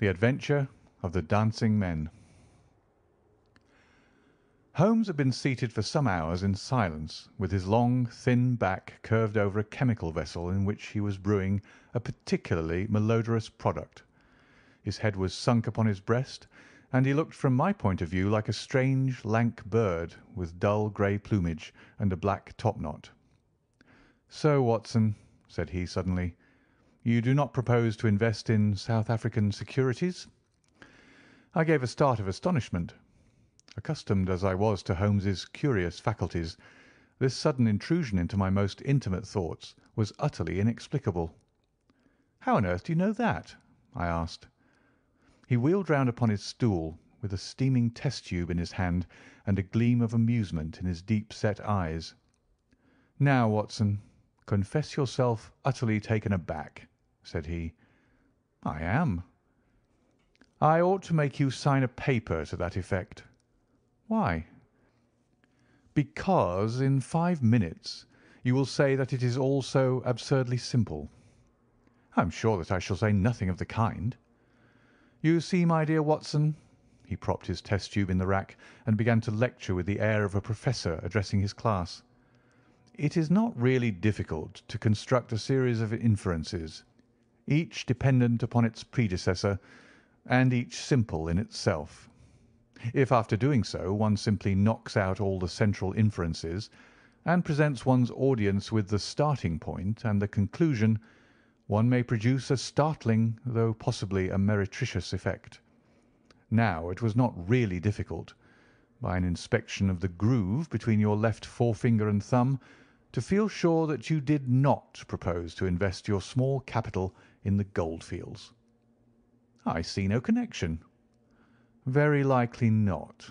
The Adventure of the Dancing Men Holmes had been seated for some hours in silence, with his long, thin back curved over a chemical vessel in which he was brewing a particularly malodorous product. His head was sunk upon his breast, and he looked from my point of view like a strange, lank bird with dull grey plumage and a black topknot. "So, Watson," said he suddenly, "you do not propose to invest in South African securities?" I gave a start of astonishment. Accustomed as I was to Holmes's curious faculties, this sudden intrusion into my most intimate thoughts was utterly inexplicable. "How on earth do you know that?" I asked. He wheeled round upon his stool, with a steaming test tube in his hand and a gleam of amusement in his deep set eyes. "Now, Watson, confess yourself utterly taken aback," said he. "I am." "I ought to make you sign a paper to that effect." "Why?" "Because in five minutes you will say that it is all so absurdly simple." "I am sure that I shall say nothing of the kind. You see, my dear Watson," he propped his test tube in the rack and began to lecture with the air of a professor addressing his class, "it is not really difficult to construct a series of inferences, each dependent upon its predecessor, and each simple in itself. If after doing so one simply knocks out all the central inferences, and presents one's audience with the starting point and the conclusion one may produce a startling, though possibly a meretricious effect. Now it was not really difficult, by an inspection of the groove between your left forefinger and thumb, to feel sure that you did not propose to invest your small capital in the goldfields." "I see no connection." "Very likely not,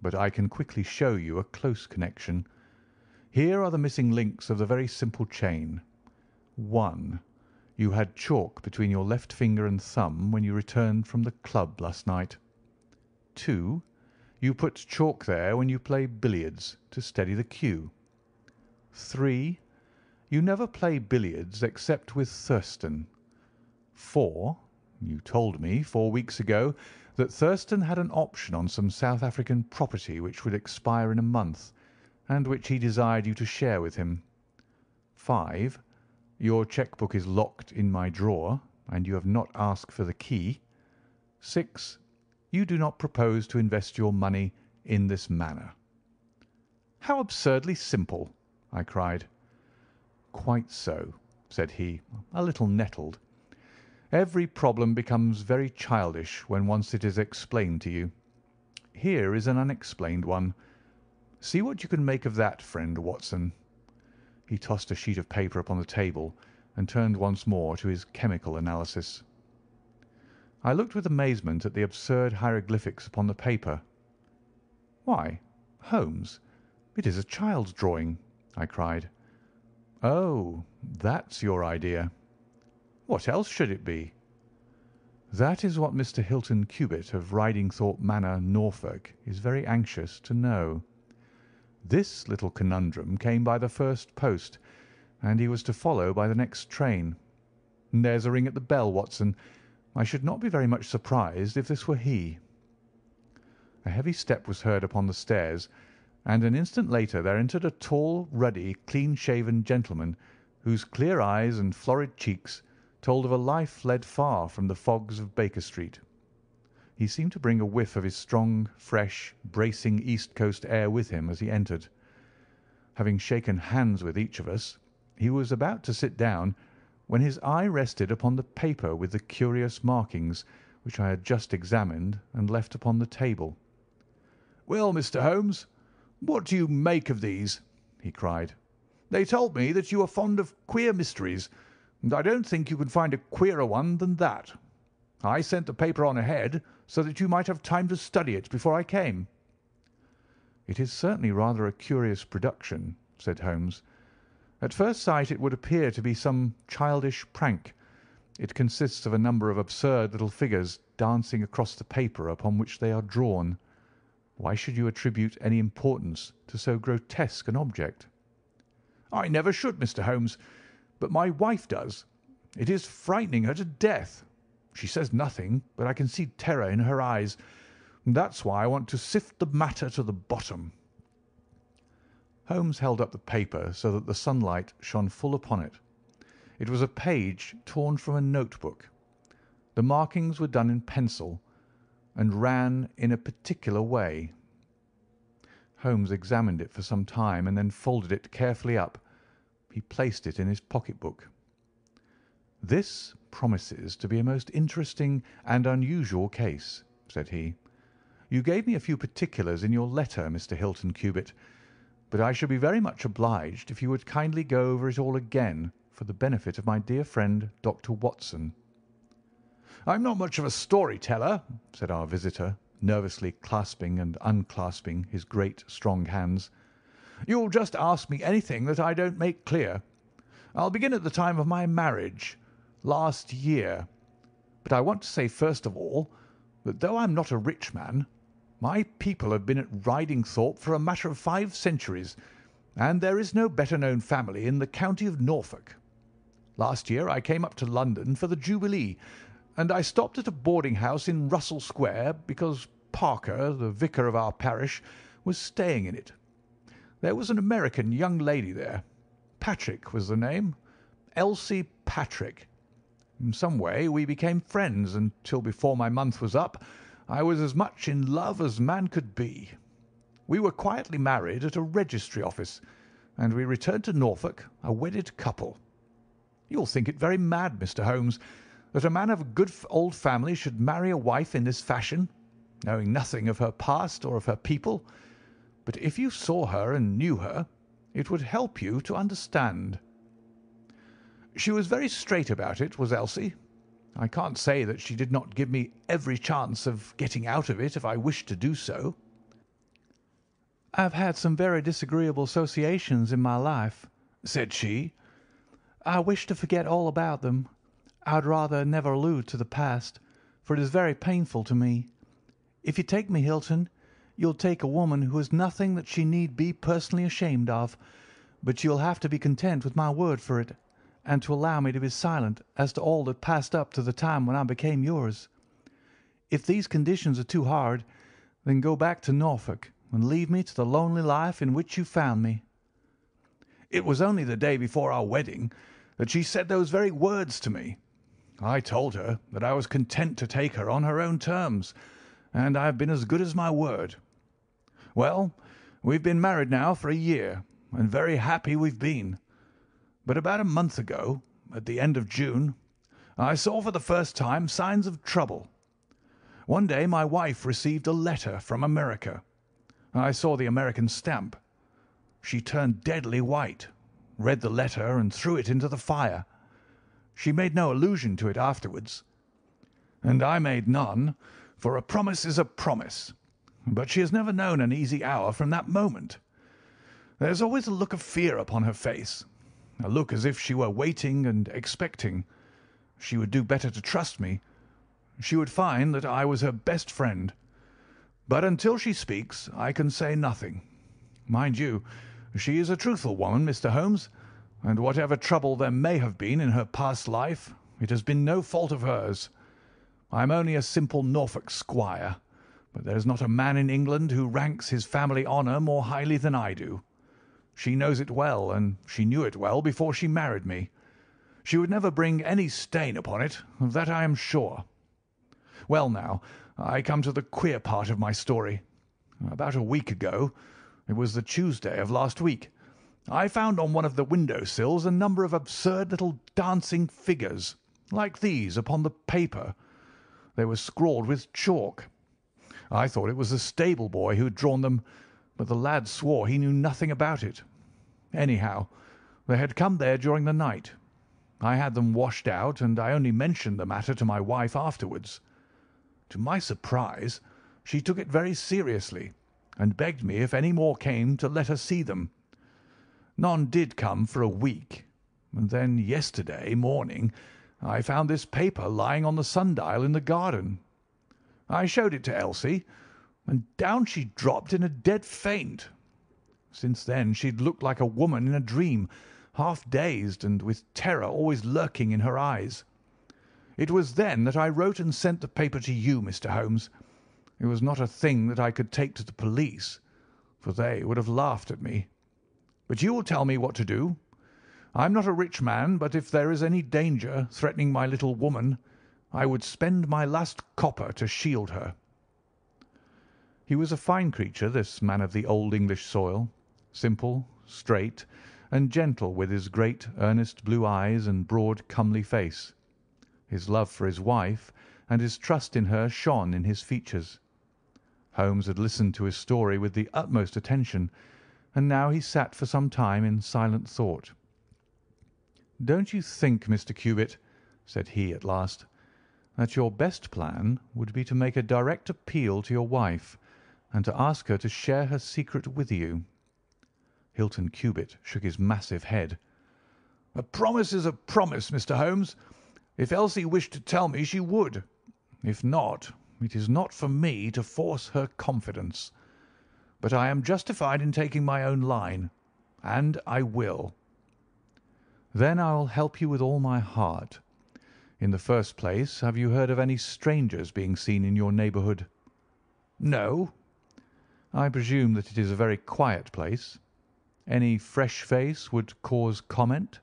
but I can quickly show you a close connection. Here are the missing links of the very simple chain. One you had chalk between your left finger and thumb when you returned from the club last night. Two, you put chalk there when you play billiards to steady the cue. Three, you never play billiards except with Thurston. Four, you told me four weeks ago that Thurston had an option on some South African property which would expire in a month, and which he desired you to share with him. Five. Your cheque book is locked in my drawer, and you have not asked for the key. Six. You do not propose to invest your money in this manner." "How absurdly simple!" I cried. "Quite so," said he, a little nettled. "Every problem becomes very childish when once it is explained to you. Here is an unexplained one. See what you can make of that, friend Watson. He tossed a sheet of paper upon the table and turned once more to his chemical analysis. I looked with amazement at the absurd hieroglyphics upon the paper. "Why, Holmes, it is a child's drawing!" I cried. "Oh, that's your idea!" "What else should it be?" "That is what Mr. Hilton Cubitt, of Ridingthorpe Manor, Norfolk, is very anxious to know. This little conundrum came by the first post, and he was to follow by the next train. There's a ring at the bell, Watson. I should not be very much surprised if this were he." A heavy step was heard upon the stairs, and an instant later there entered a tall, ruddy, clean-shaven gentleman, whose clear eyes and florid cheeks told of a life led far from the fogs of Baker Street. He seemed to bring a whiff of his strong, fresh, bracing East Coast air with him as he entered. Having shaken hands with each of us, he was about to sit down, when his eye rested upon the paper with the curious markings which I had just examined and left upon the table. "Well, Mr. Holmes, what do you make of these?" he cried. "They told me that you were fond of queer mysteries, I don't think you can find a queerer one than that. I sent the paper on ahead so that you might have time to study it before I came." "It is certainly rather a curious production," said Holmes. "At first sight it would appear to be some childish prank. It consists of a number of absurd little figures dancing across the paper upon which they are drawn. Why should you attribute any importance to so grotesque an object?" "I never should, Mr. Holmes, but my wife does. It is frightening her to death. She says nothing, but I can see terror in her eyes. That's why I want to sift the matter to the bottom." Holmes held up the paper so that the sunlight shone full upon it. It was a page torn from a notebook. The markings were done in pencil, and ran in a particular way. Holmes examined it for some time, and then folded it carefully up. He placed it in his pocket book. "This promises to be a most interesting and unusual case," said he. "You gave me a few particulars in your letter, Mr. Hilton Cubitt, but I should be very much obliged if you would kindly go over it all again for the benefit of my dear friend Dr. Watson." "I'm not much of a story teller," said our visitor, nervously clasping and unclasping his great strong hands. "You'll just ask me anything that I don't make clear. I'll begin at the time of my marriage last year. But I want to say first of all that though I'm not a rich man. My people have been at Ridingthorpe for a matter of five centuries, and there is no better known family in the county of Norfolk. Last year I came up to London for the Jubilee, and I stopped at a boarding house in Russell Square because Parker, the vicar of our parish, was staying in it. There was an American young lady there. Patrick was the name. Elsie Patrick. In some way we became friends, until before my month was up I was as much in love as man could be. We were quietly married at a registry office, and we returned to Norfolk a wedded couple. You'll think it very mad, Mr. Holmes, that a man of a good old family should marry a wife in this fashion, knowing nothing of her past or of her people, but if you saw her and knew her, it would help you to understand. She was very straight about it, was Elsie. I can't say that she did not give me every chance of getting out of it if I wished to do so. "I have had some very disagreeable associations in my life," said she. "I wish to forget all about them. I would rather never allude to the past, for it is very painful to me. If you take me, Hilton, you'll take a woman who has nothing that she need be personally ashamed of, but you'll have to be content with my word for it and to allow me to be silent as to all that passed up to the time when I became yours. If these conditions are too hard, then go back to Norfolk and leave me to the lonely life in which you found me." It was only the day before our wedding that she said those very words to me. I told her that I was content to take her on her own terms, and I have been as good as my word. Well, we've been married now for a year, and very happy we've been. But about a month ago, at the end of June, I saw for the first time signs of trouble. One day my wife received a letter from America. I saw the American stamp. She turned deadly white, read the letter, and threw it into the fire. She made no allusion to it afterwards, and I made none, for a promise is a promise. But she has never known an easy hour from that moment. There's always a look of fear upon her face, a look as if she were waiting and expecting. She would do better to trust me. She would find that I was her best friend. But until she speaks I can say nothing. Mind you, she is a truthful woman, Mr. Holmes, and whatever trouble there may have been in her past life, it has been no fault of hers. I am only a simple Norfolk squire, but there is not a man in England who ranks his family honour more highly than I do. She knows it well, and she knew it well before she married me. She would never bring any stain upon it, of that I am sure. Well, now, I come to the queer part of my story. About a week ago—it was the Tuesday of last week—I found on one of the window sills a number of absurd little dancing figures, like these, upon the paper. They were scrawled with chalk. I thought it was the stable boy who had drawn them, but the lad swore he knew nothing about it. Anyhow, they had come there during the night. I had them washed out, and I only mentioned the matter to my wife afterwards. To my surprise, she took it very seriously, and begged me if any more came to let her see them. None did come for a week, and then yesterday morning I found this paper lying on the sundial in the garden. I showed it to Elsie, and down she dropped in a dead faint. Since then she had looked like a woman in a dream, half dazed, and with terror always lurking in her eyes. It was then that I wrote and sent the paper to you, Mr. Holmes. It was not a thing that I could take to the police, for they would have laughed at me. But you will tell me what to do. I am not a rich man, but if there is any danger threatening my little woman, I would spend my last copper to shield her." He was a fine creature, this man of the old English soil, simple, straight, and gentle with his great, earnest blue eyes and broad, comely face. His love for his wife and his trust in her shone in his features. Holmes had listened to his story with the utmost attention, and now he sat for some time in silent thought. "Don't you think, Mr. Cubitt," said he at last, "that your best plan would be to make a direct appeal to your wife, and to ask her to share her secret with you?" Hilton Cubitt shook his massive head. "A promise is a promise, Mr. Holmes. If Elsie wished to tell me she would. If not, it is not for me to force her confidence. But I am justified in taking my own line, and I will. "Then I will help you with all my heart. In the first place, have you heard of any strangers being seen in your neighbourhood?" "No." "I presume that it is a very quiet place. Any fresh face would cause comment?"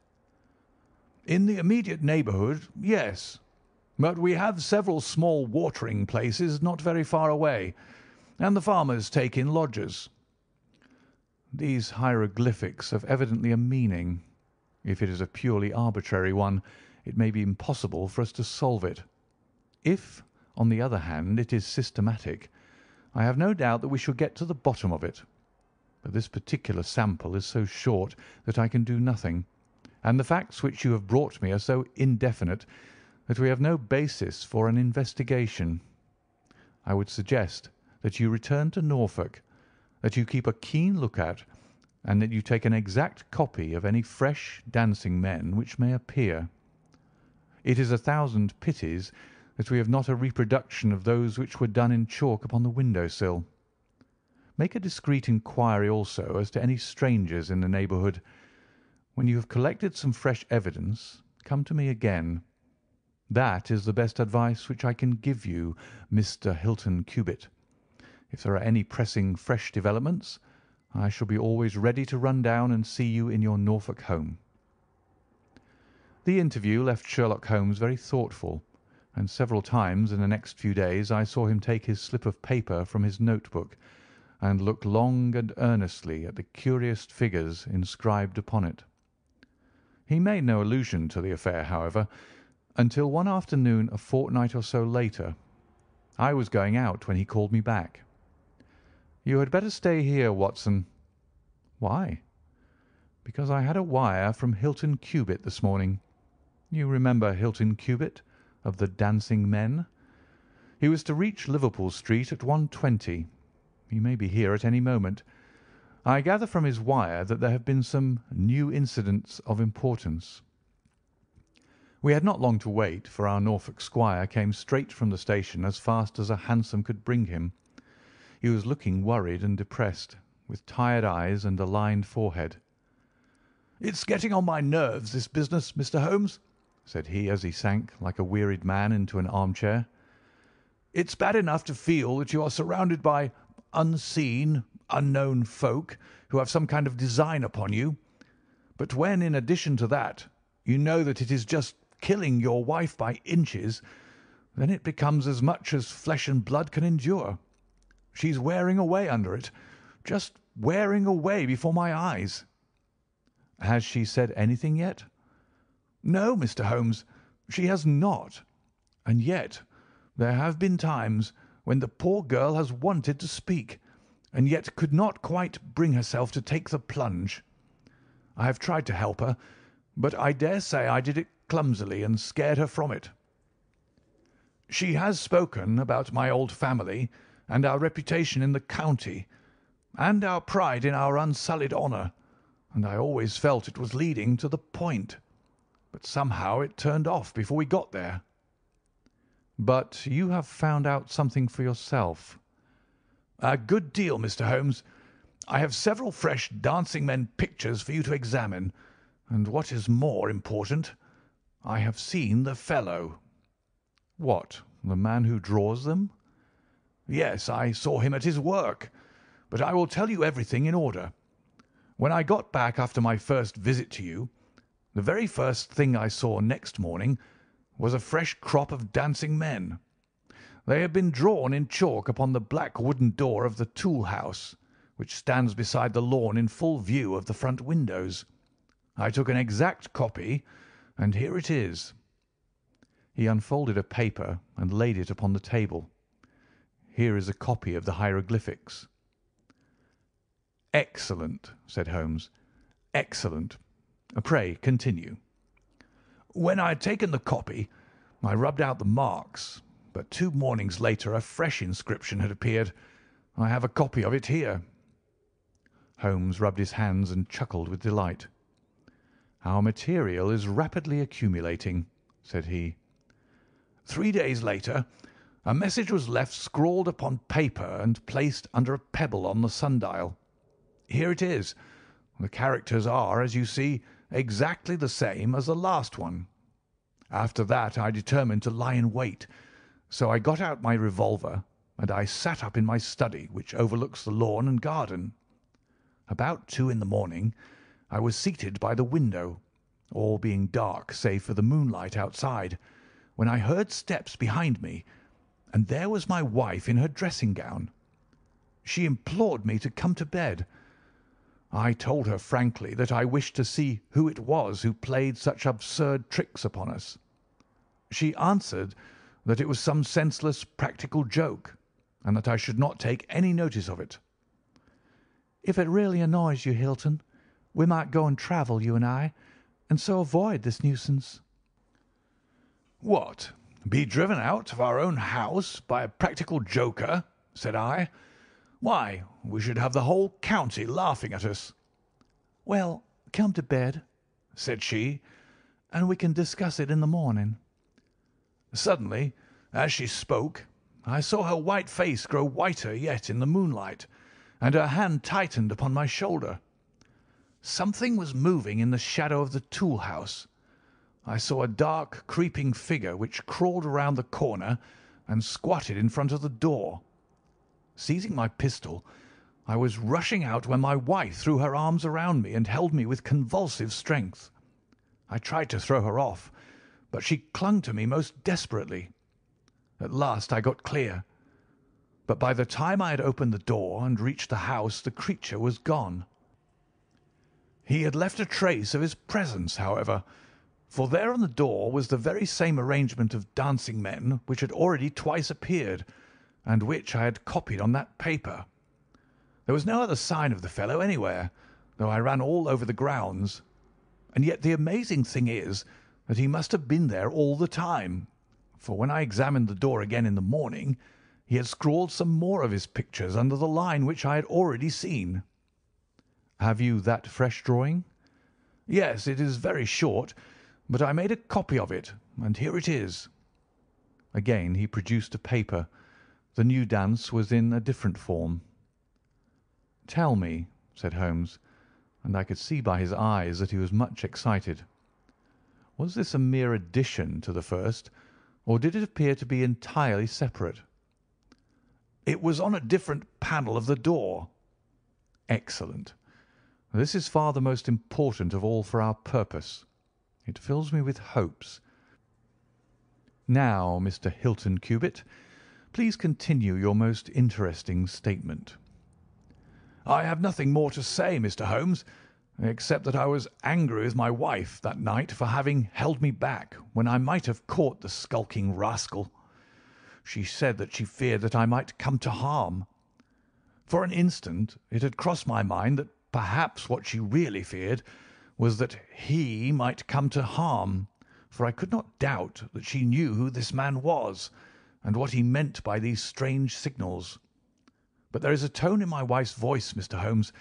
"In the immediate neighbourhood, yes. But we have several small watering places not very far away, and the farmers take in lodgers." "These hieroglyphics have evidently a meaning. If it is a purely arbitrary one, it may be impossible for us to solve it. If, on the other hand, it is systematic, I have no doubt that we shall get to the bottom of it. But this particular sample is so short that I can do nothing, and the facts which you have brought me are so indefinite that we have no basis for an investigation. I would suggest that you return to Norfolk, that you keep a keen look out and that you take an exact copy of any fresh dancing men which may appear. It is a thousand pities that we have not a reproduction of those which were done in chalk upon the window sill. Make a discreet inquiry also as to any strangers in the neighbourhood. When you have collected some fresh evidence, come to me again. That is the best advice which I can give you, Mr. Hilton Cubitt. If there are any pressing fresh developments, I shall be always ready to run down and see you in your Norfolk home." The interview left Sherlock Holmes very thoughtful, and several times in the next few days I saw him take his slip of paper from his note book and look long and earnestly at the curious figures inscribed upon it. He made no allusion to the affair, however, until one afternoon a fortnight or so later. I was going out when he called me back. "You had better stay here, Watson." "Why?" "Because I had a wire from Hilton Cubitt this morning. You remember Hilton Cubitt, of the Dancing Men? He was to reach Liverpool Street at 1.20. He may be here at any moment. I gather from his wire that there have been some new incidents of importance." We had not long to wait, for our Norfolk squire came straight from the station as fast as a hansom could bring him. He was looking worried and depressed, with tired eyes and a lined forehead. "It's getting on my nerves, this business, Mr. Holmes," said he as he sank, like a wearied man, into an armchair. "It's bad enough to feel that you are surrounded by unseen, unknown folk who have some kind of design upon you, but when, in addition to that, you know that it is just killing your wife by inches, then it becomes as much as flesh and blood can endure. She's wearing away under it, just wearing away before my eyes." "Has she said anything yet?" "No, Mr. Holmes, she has not. And yet there have been times when the poor girl has wanted to speak, and yet could not quite bring herself to take the plunge. I have tried to help her, but I dare say I did it clumsily and scared her from it. She has spoken about my old family and our reputation in the county, and our pride in our unsullied honour, and I always felt it was leading to the point. But somehow it turned off before we got there." "But you have found out something for yourself?" "A good deal, Mr. Holmes. I have several fresh dancing men pictures for you to examine, and, what is more important, I have seen the fellow." "What, the man who draws them?" "Yes, I saw him at his work. But I will tell you everything in order. When I got back after my first visit to you, the very first thing I saw next morning was a fresh crop of dancing men. They had been drawn in chalk upon the black wooden door of the tool house, which stands beside the lawn in full view of the front windows. I took an exact copy, and here it is." He unfolded a paper and laid it upon the table. "Here is a copy of the hieroglyphics." "Excellent," said Holmes. "Excellent. Pray continue." "When I had taken the copy I rubbed out the marks, but two mornings later a fresh inscription had appeared. I have a copy of it here." Holmes rubbed his hands and chuckled with delight. "Our material is rapidly accumulating," said he. "Three days later a message was left scrawled upon paper and placed under a pebble on the sundial. Here it is. The characters are, as you see, exactly the same as the last one. After that I determined to lie in wait, so I got out my revolver and I sat up in my study, which overlooks the lawn and garden. About two in the morning I was seated by the window, all being dark save for the moonlight outside, when I heard steps behind me, and there was my wife in her dressing gown. She implored me to come to bed. I told her frankly that I wished to see who it was who played such absurd tricks upon us. She answered that it was some senseless practical joke, and that I should not take any notice of it. "If it really annoys you, Hilton, we might go and travel, you and I, and so avoid this nuisance." "What, be driven out of our own house by a practical joker?" said I. "Why, we should have the whole county laughing at us." "Well, come to bed," said she, "and we can discuss it in the morning." Suddenly, as she spoke, I saw her white face grow whiter yet in the moonlight, and her hand tightened upon my shoulder. Something was moving in the shadow of the tool house. I saw a dark, creeping figure which crawled around the corner and squatted in front of the door. Seizing my pistol, I was rushing out when my wife threw her arms around me and held me with convulsive strength. I tried to throw her off, but she clung to me most desperately. At last I got clear, but by the time I had opened the door and reached the house the creature was gone. He had left a trace of his presence, however, for there on the door was the very same arrangement of dancing men which had already twice appeared, and which I had copied on that paper. There was no other sign of the fellow anywhere, though I ran all over the grounds. And yet the amazing thing is that he must have been there all the time, for when I examined the door again in the morning he had scrawled some more of his pictures under the line which I had already seen." "Have you that fresh drawing?" "Yes, it is very short, but I made a copy of it, and here it is." Again he produced a paper. The new dance was in a different form. "Tell me," said Holmes, and I could see by his eyes that he was much excited, "was this a mere addition to the first, or did it appear to be entirely separate?" "It was on a different panel of the door." "Excellent. This is far the most important of all for our purpose. It fills me with hopes. Now, Mr. Hilton Cubitt, please continue your most interesting statement." "I have nothing more to say, Mr. Holmes, except that I was angry with my wife that night for having held me back when I might have caught the skulking rascal. She said that she feared that I might come to harm. For an instant it had crossed my mind that perhaps what she really feared was that he might come to harm, for I could not doubt that she knew who this man was, and what he meant by these strange signals. But there is a tone in my wife's voice, Mr. Holmes,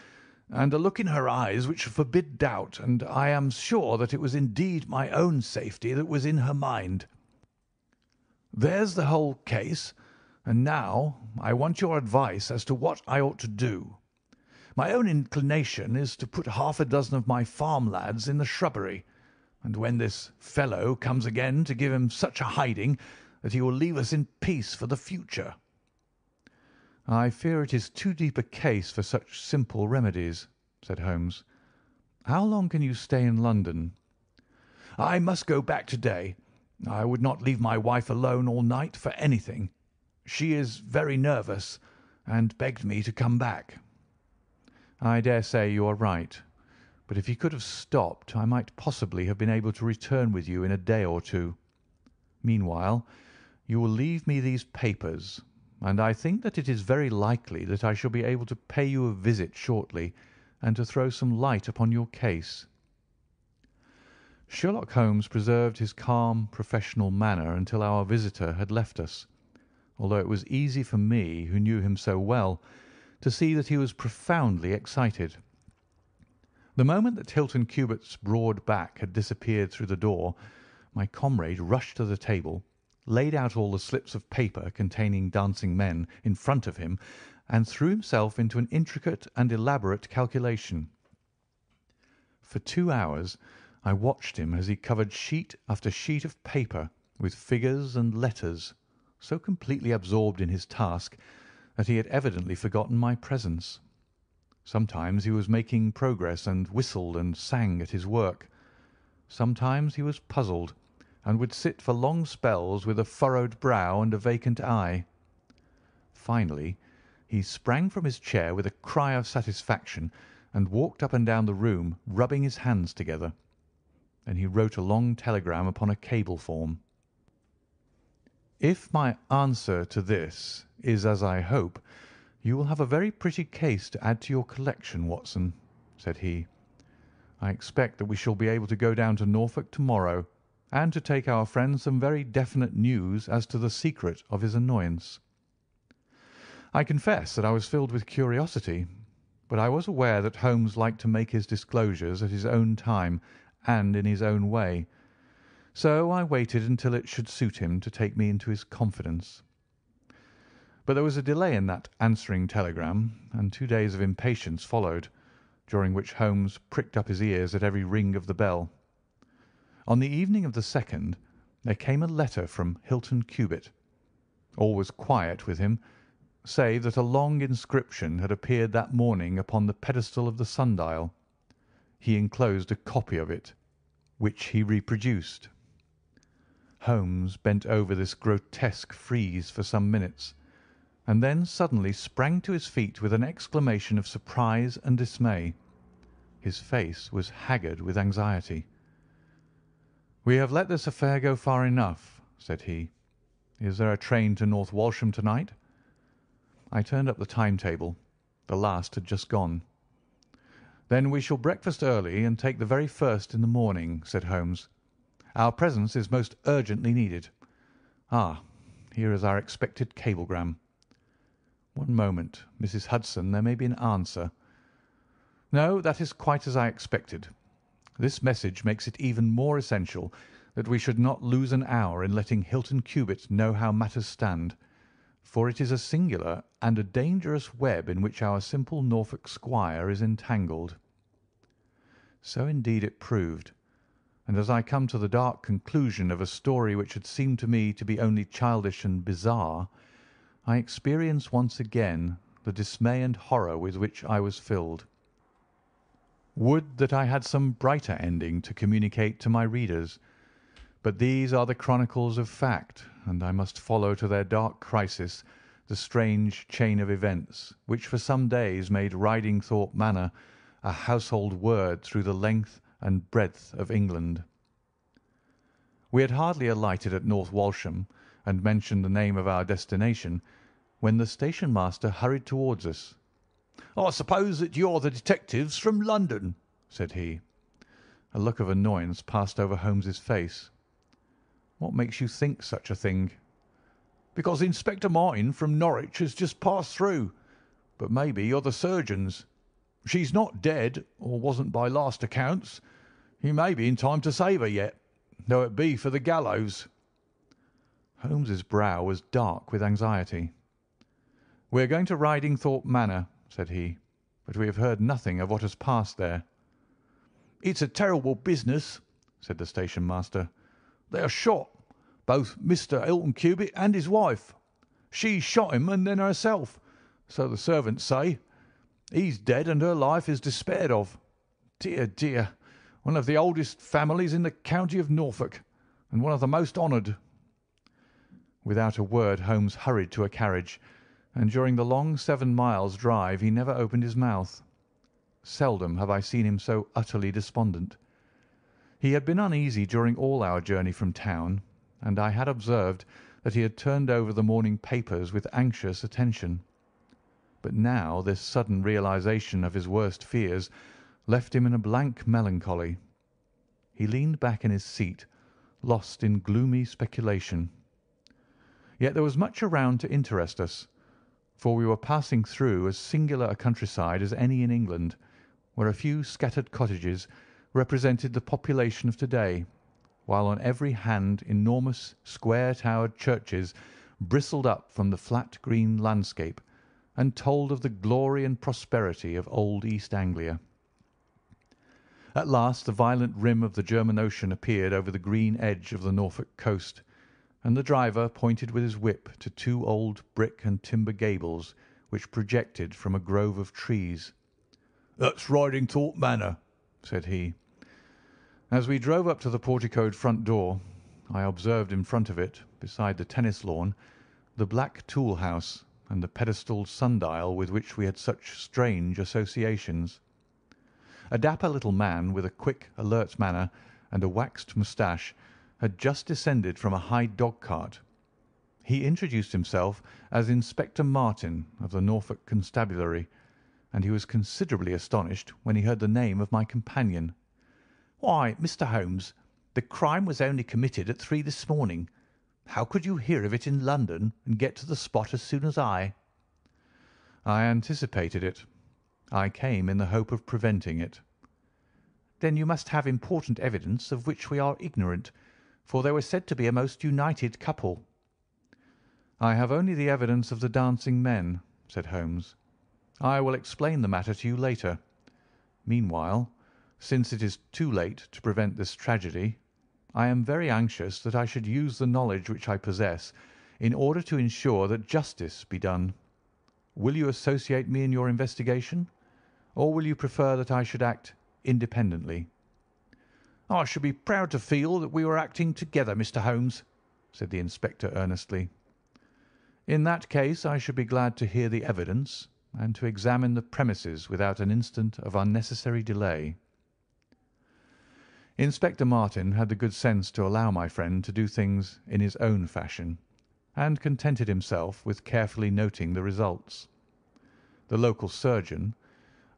and a look in her eyes which forbid doubt, and I am sure that it was indeed my own safety that was in her mind. There's the whole case, and now I want your advice as to what I ought to do. My own inclination is to put half a dozen of my farm lads in the shrubbery, and when this fellow comes again to give him such a hiding that he will leave us in peace for the future." "I fear it is too deep a case for such simple remedies," said Holmes. "How long can you stay in London?" "I must go back to day. I would not leave my wife alone all night for anything. She is very nervous, and begged me to come back." "I dare say you are right, but if you could have stopped I might possibly have been able to return with you in a day or two. Meanwhile, you will leave me these papers, and I think that it is very likely that I shall be able to pay you a visit shortly and to throw some light upon your case." Sherlock Holmes preserved his calm, professional manner until our visitor had left us, although it was easy for me, who knew him so well, to see that he was profoundly excited. The moment that Hilton Cubitt's broad back had disappeared through the door, my comrade rushed to the table, laid out all the slips of paper containing dancing men in front of him, and threw himself into an intricate and elaborate calculation. For two hours I watched him as he covered sheet after sheet of paper with figures and letters, so completely absorbed in his task that he had evidently forgotten my presence. Sometimes he was making progress and whistled and sang at his work. Sometimes he was puzzled, and would sit for long spells with a furrowed brow and a vacant eye. Finally he sprang from his chair with a cry of satisfaction and walked up and down the room, rubbing his hands together. Then he wrote a long telegram upon a cable form. "If my answer to this is as I hope, you will have a very pretty case to add to your collection, Watson," said he. "I expect that we shall be able to go down to Norfolk to morrow, and to take our friend some very definite news as to the secret of his annoyance." I confess that I was filled with curiosity, but I was aware that Holmes liked to make his disclosures at his own time and in his own way, so I waited until it should suit him to take me into his confidence. But there was a delay in that answering telegram, and two days of impatience followed, during which Holmes pricked up his ears at every ring of the bell. On the evening of the second there came a letter from Hilton Cubitt. All was quiet with him, save that a long inscription had appeared that morning upon the pedestal of the sundial. He enclosed a copy of it, which he reproduced. Holmes bent over this grotesque frieze for some minutes, and then suddenly sprang to his feet with an exclamation of surprise and dismay. His face was haggard with anxiety. "We have let this affair go far enough," said he. "Is there a train to North Walsham to night?" I turned up the timetable. The last had just gone. "Then we shall breakfast early and take the very first in the morning," said Holmes. "Our presence is most urgently needed. Ah, here is our expected cablegram. One moment, Mrs. Hudson, there may be an answer. No, that is quite as I expected. This message makes it even more essential that we should not lose an hour in letting Hilton Cubitt know how matters stand, for it is a singular and a dangerous web in which our simple Norfolk squire is entangled. So indeed it proved, and as I come to the dark conclusion of a story which had seemed to me to be only childish and bizarre, I experience once again the dismay and horror with which I was filled. Would that I had some brighter ending to communicate to my readers, but these are the chronicles of fact, and I must follow to their dark crisis the strange chain of events which for some days made Ridingthorpe Manor a household word through the length and breadth of England. We had hardly alighted at North Walsham and mentioned the name of our destination when the station master hurried towards us. "I suppose that you're the detectives from London," said he. A look of annoyance passed over Holmes's face. "What makes you think such a thing?" "Because Inspector Martin from Norwich has just passed through. But maybe you're the surgeons. She's not dead, or wasn't by last accounts. He may be in time to save her yet, though it be for the gallows." Holmes's brow was dark with anxiety. "We are going to Ridingthorpe Manor," said he, "but we have heard nothing of what has passed there." "It's a terrible business," said the station master. "They are shot. both Mr. Hilton Cubitt and his wife. She shot him and then herself, so the servants say. He's dead and her life is despaired of. Dear, dear! One of the oldest families in the county of Norfolk, and one of the most honoured." Without a word Holmes hurried to a carriage, and during the long seven miles' drive he never opened his mouth. Seldom have I seen him so utterly despondent. He had been uneasy during all our journey from town, and I had observed that he had turned over the morning papers with anxious attention. But now this sudden realization of his worst fears left him in a blank melancholy. He leaned back in his seat, lost in gloomy speculation. Yet there was much around to interest us, for we were passing through as singular a countryside as any in England, where a few scattered cottages represented the population of to-day, while on every hand enormous square-towered churches bristled up from the flat green landscape and told of the glory and prosperity of old East Anglia. At last the violent rim of the German Ocean appeared over the green edge of the Norfolk coast, and the driver pointed with his whip to two old brick and timber gables which projected from a grove of trees. "That's Ridingthorpe Manor," said he. As we drove up to the porticoed front door, I observed in front of it, beside the tennis lawn, the black tool house and the pedestalled sundial with which we had such strange associations. A dapper little man with a quick, alert manner and a waxed moustache had just descended from a high dog-cart. He introduced himself as Inspector Martin of the Norfolk Constabulary, and he was considerably astonished when he heard the name of my companion. "Why, Mr. Holmes, the crime was only committed at three this morning. How could you hear of it in London and get to the spot as soon as I?" "I anticipated it. I came in the hope of preventing it." "Then you must have important evidence of which we are ignorant, for they were said to be a most united couple." "I have only the evidence of the dancing men," said Holmes. "I will explain the matter to you later. Meanwhile, since it is too late to prevent this tragedy, I am very anxious that I should use the knowledge which I possess in order to ensure that justice be done. Will you associate me in your investigation? or will you prefer that I should act independently?" "I should be proud to feel that we were acting together, Mr. Holmes," said the inspector earnestly. "In that case I should be glad to hear the evidence and to examine the premises without an instant of unnecessary delay." Inspector Martin had the good sense to allow my friend to do things in his own fashion, and contented himself with carefully noting the results. The local surgeon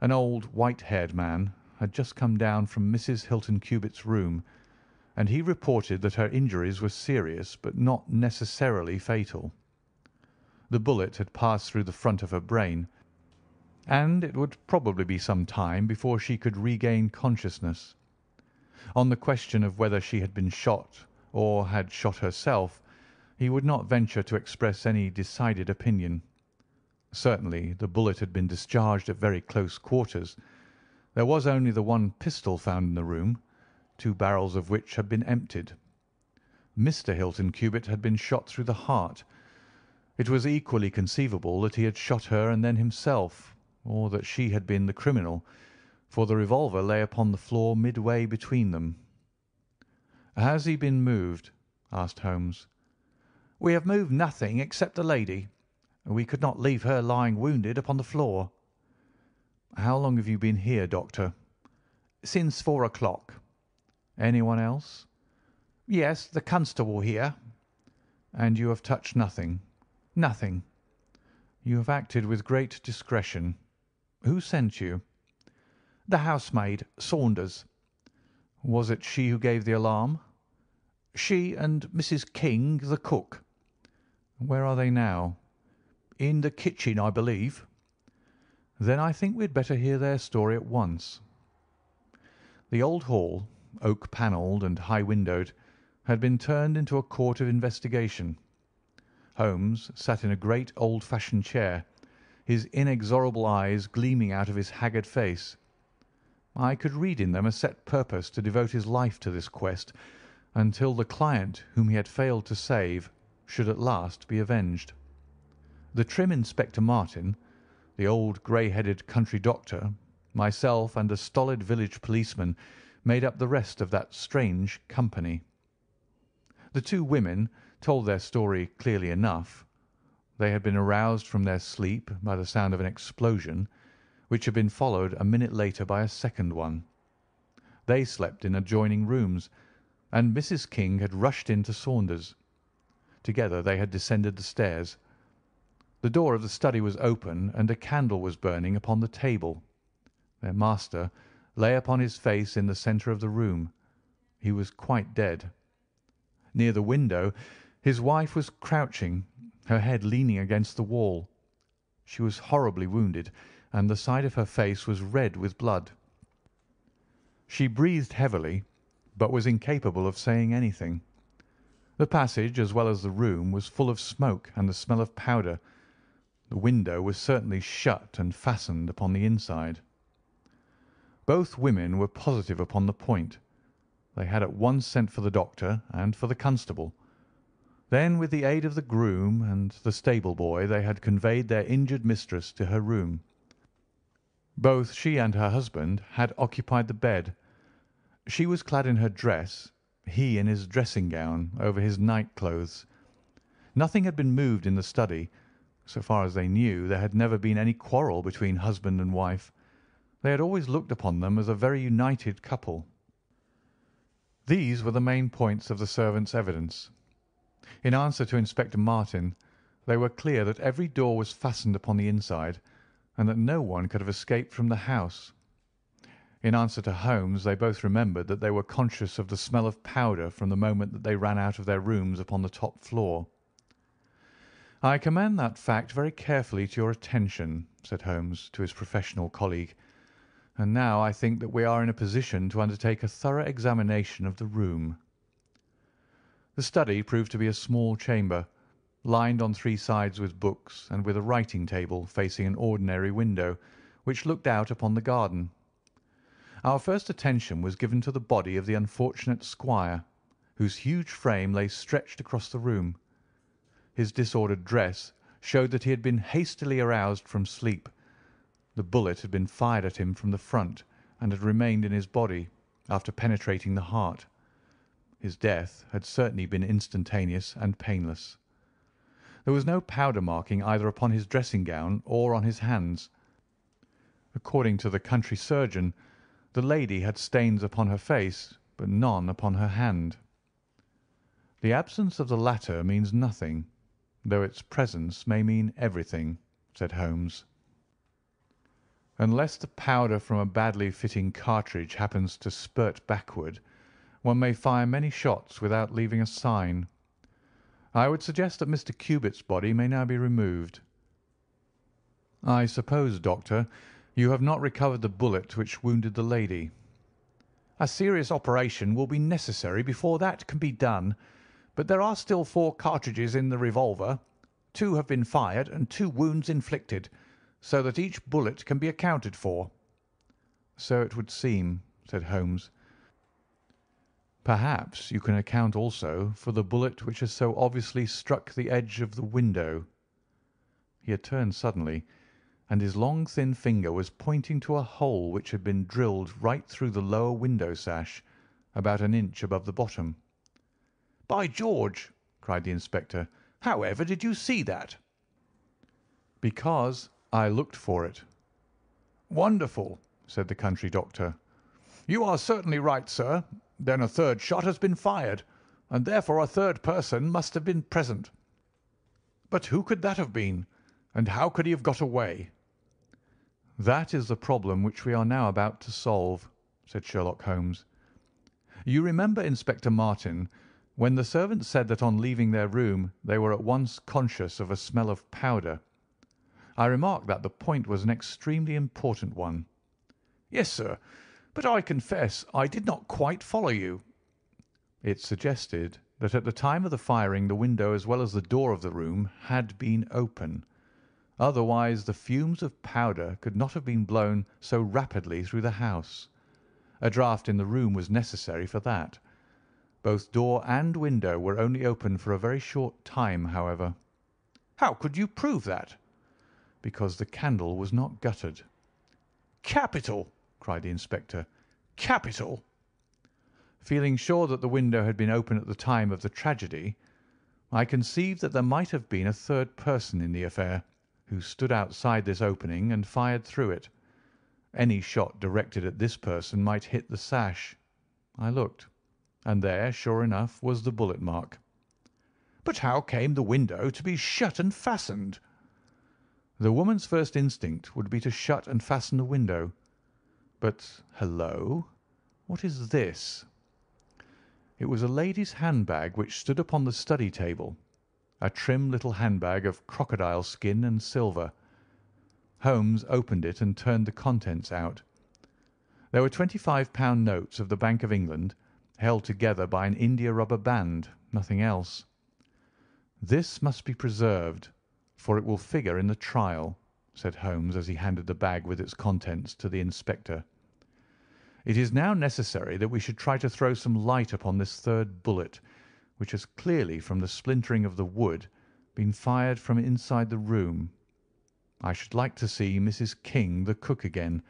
an old white-haired man, had just come down from Mrs. Hilton Cubitt's room, and he reported that her injuries were serious but not necessarily fatal. The bullet had passed through the front of her brain, and it would probably be some time before she could regain consciousness. On the question of whether she had been shot or had shot herself, he would not venture to express any decided opinion. Certainly the bullet had been discharged at very close quarters. There was only the one pistol found in the room, two barrels of which had been emptied. Mr. Hilton Cubitt had been shot through the heart. It was equally conceivable that he had shot her and then himself, or that she had been the criminal, for the revolver lay upon the floor midway between them. "Has he been moved?" asked Holmes. "We have moved nothing except the lady. And we could not leave her lying wounded upon the floor." "How long have you been here, Doctor?" "Since four o'clock." "Anyone else?" "Yes, the constable here." "And you have touched nothing?" "Nothing." "You have acted with great discretion. Who sent you?" "The housemaid, Saunders." "Was it she who gave the alarm?" "She and Mrs. King, the cook." "Where are they now?" "In the kitchen, I believe." "Then I think we had better hear their story at once." The old hall, oak panelled and high windowed, had been turned into a court of investigation. Holmes sat in a great old fashioned chair, his inexorable eyes gleaming out of his haggard face. I could read in them a set purpose to devote his life to this quest, until the client whom he had failed to save should at last be avenged. The trim Inspector Martin, the old grey-headed country doctor, myself, and a stolid village policeman made up the rest of that strange company. The two women told their story clearly enough. They had been aroused from their sleep by the sound of an explosion, which had been followed a minute later by a second one. They slept in adjoining rooms, and Mrs. King had rushed in to Saunders. Together they had descended the stairs. The door of the study was open, and a candle was burning upon the table. Their master lay upon his face in the centre of the room. He was quite dead. Near the window his wife was crouching, her head leaning against the wall. She was horribly wounded, and the side of her face was red with blood. She breathed heavily, but was incapable of saying anything. The passage, as well as the room, was full of smoke and the smell of powder. The window was certainly shut and fastened upon the inside. Both women were positive upon the point. They had at once sent for the doctor and for the constable. Then, with the aid of the groom and the stable boy, they had conveyed their injured mistress to her room. Both she and her husband had occupied the bed. She was clad in her dress, he in his dressing gown over his night clothes. Nothing had been moved in the study. So far as they knew, there had never been any quarrel between husband and wife. They had always looked upon them as a very united couple. These were the main points of the servants' evidence. In answer to Inspector Martin, they were clear that every door was fastened upon the inside, and that no one could have escaped from the house. In answer to Holmes, they both remembered that they were conscious of the smell of powder from the moment that they ran out of their rooms upon the top floor. "I commend that fact very carefully to your attention," said Holmes to his professional colleague, "and now I think that we are in a position to undertake a thorough examination of the room." The study proved to be a small chamber, lined on three sides with books, and with a writing table facing an ordinary window, which looked out upon the garden. Our first attention was given to the body of the unfortunate squire, whose huge frame lay stretched across the room. His disordered dress showed that he had been hastily aroused from sleep. The bullet had been fired at him from the front, and had remained in his body, after penetrating the heart. His death had certainly been instantaneous and painless. There was no powder marking either upon his dressing gown or on his hands. According to the country surgeon, the lady had stains upon her face, but none upon her hand. The absence of the latter means nothing, though its presence may mean everything," said Holmes. "Unless the powder from a badly fitting cartridge happens to spurt backward, one may fire many shots without leaving a sign. I would suggest that Mr. Cubitt's body may now be removed. I suppose, Doctor, you have not recovered the bullet which wounded the lady?" "A serious operation will be necessary before that can be done, but there are still four cartridges in the revolver. Two have been fired and two wounds inflicted, so that each bullet can be accounted for." "So it would seem," said Holmes. "Perhaps you can account also for the bullet which has so obviously struck the edge of the window." He had turned suddenly and his long thin finger was pointing to a hole which had been drilled right through the lower window sash, about an inch above the bottom. "By George!" cried the inspector. "However did you see that?" "Because I looked for it." "Wonderful!" said the country doctor. "You are certainly right, sir. Then a third shot has been fired, and therefore a third person must have been present. But who could that have been, and how could he have got away? "That is the problem which we are now about to solve," said Sherlock Holmes. "You remember, Inspector Martin, when the servants said that on leaving their room they were at once conscious of a smell of powder. I remarked that the point was an extremely important one." "Yes, sir, but I confess I did not quite follow you." "It suggested that at the time of the firing the window as well as the door of the room had been open. Otherwise the fumes of powder could not have been blown so rapidly through the house. A draught in the room was necessary for that. Both door and window were only open for a very short time, however. "How could you prove that?" "Because the candle was not guttered." "Capital!" cried the inspector. "Capital!" Feeling sure that the window had been open at the time of the tragedy, I conceived that there might have been a third person in the affair, who stood outside this opening and fired through it. Any shot directed at this person might hit the sash. I looked, and there, sure enough, was the bullet mark. "But how came the window to be shut and fastened?" The woman's first instinct would be to shut and fasten the window. But, hullo! what is this? It was a lady's handbag which stood upon the study table, a trim little handbag of crocodile skin and silver. Holmes opened it and turned the contents out. There were twenty-five pound notes of the Bank of England, held together by an india rubber band, nothing else. "This must be preserved, for it will figure in the trial," said Holmes as he handed the bag with its contents to the inspector. It is now necessary that we should try to throw some light upon this third bullet, which has clearly, from the splintering of the wood, been fired from inside the room. I should like to see Mrs. King, the cook, again.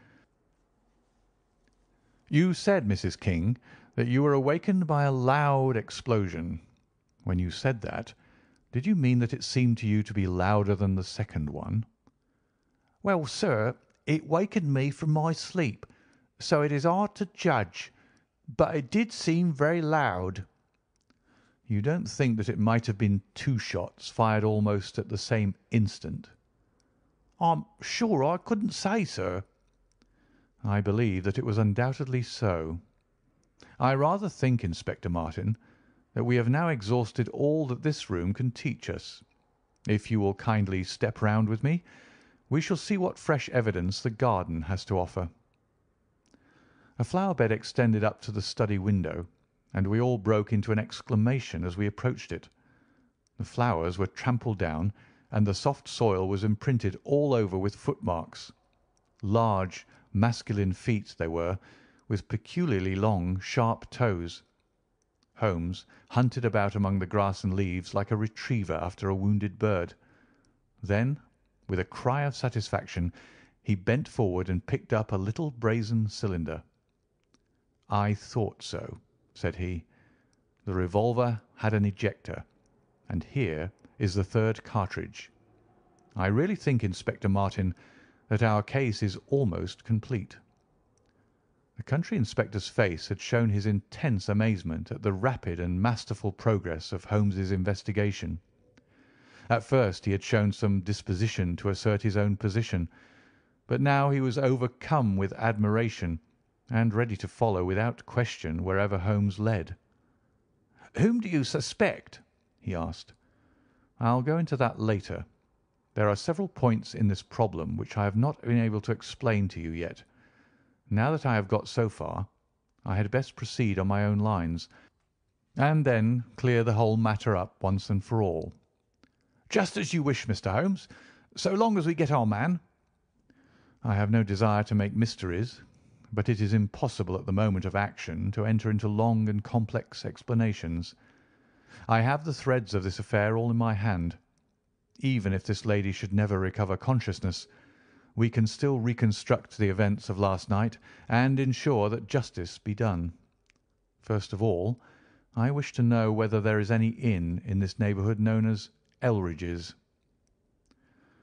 You said, Mrs. King, that you were awakened by a loud explosion. When you said that, did you mean that it seemed to you to be louder than the second one?" "Well, sir, it wakened me from my sleep so it is hard to judge, but it did seem very loud." "You don't think that it might have been two shots fired almost at the same instant?" "I'm sure I couldn't say, sir." "I believe that it was undoubtedly so. I rather think, Inspector Martin, that we have now exhausted all that this room can teach us. If you will kindly step round with me, we shall see what fresh evidence the garden has to offer. A flower bed extended up to the study window, and we all broke into an exclamation as we approached it. The flowers were trampled down, and the soft soil was imprinted all over with footmarks. Large, masculine feet they were, with peculiarly long, sharp toes. Holmes hunted about among the grass and leaves like a retriever after a wounded bird. Then, with a cry of satisfaction, he bent forward and picked up a little brazen cylinder. "I thought so," said he. "The revolver had an ejector, and here is the third cartridge. I really think, Inspector Martin, that our case is almost complete." The country inspector's face had shown his intense amazement at the rapid and masterful progress of Holmes's investigation. At first he had shown some disposition to assert his own position, but now he was overcome with admiration and ready to follow without question wherever Holmes led. "Whom do you suspect?" he asked. "I'll go into that later. There are several points in this problem which I have not been able to explain to you yet. Now that I have got so far, I had best proceed on my own lines, and then clear the whole matter up once and for all." "Just as you wish, Mr. Holmes, so long as we get our man." "I have no desire to make mysteries but it is impossible at the moment of action to enter into long and complex explanations. I have the threads of this affair all in my hand. Even if this lady should never recover consciousness, we can still reconstruct the events of last night and ensure that justice be done. First of all, I wish to know whether there is any inn in this neighbourhood known as Elrige's."